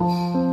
嗯